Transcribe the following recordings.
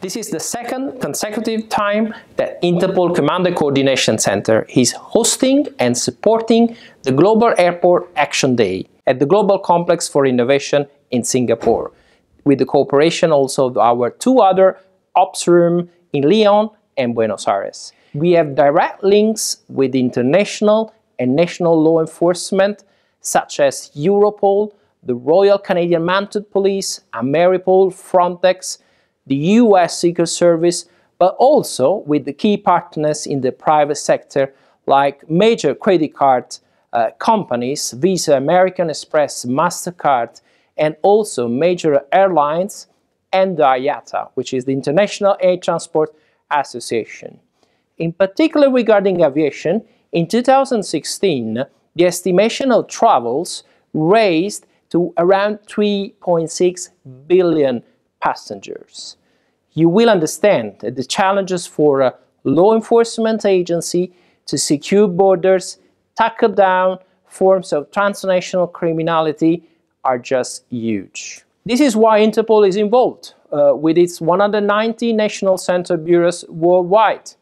This is the second consecutive time that Interpol Command and Coordination Center is hosting and supporting the Global Airport Action Day at the Global Complex for Innovation in Singapore, with the cooperation also of our two other ops rooms in Lyon and Buenos Aires. We have direct links with international and national law enforcement such as Europol, the Royal Canadian Mounted Police, Ameripol, Frontex, the US Secret Service, but also with the key partners in the private sector like major credit card uh, companies, Visa, American Express, MasterCard, and also major airlines and the IATA, which is the International Air Transport Association. In particular regarding aviation, in 2016, the estimation of travels raised to around 3.6 billion passengers. You will understand that the challenges for a law enforcement agency to secure borders, tackle down forms of transnational criminality are just huge. This is why Interpol is involved uh, with its 190 national central bureaus worldwide.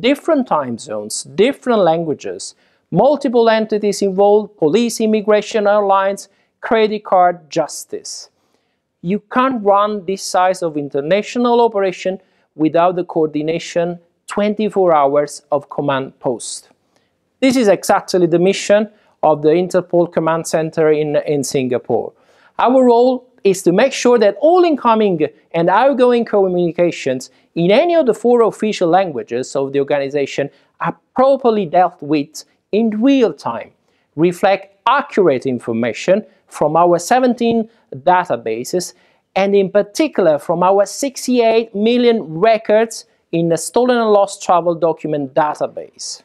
Different time zones, different languages, multiple entities involved, police, immigration, airlines, credit card, justice. You can't run this size of international operation without the coordination 24 hours of command post. This is exactly the mission of the Interpol Command Center in, in Singapore. Our role is to make sure that all incoming and outgoing communications in any of the four official languages of the organization are properly dealt with in real time, reflect accurate information from our 17 databases, and in particular from our 68 million records in the stolen and lost travel document database.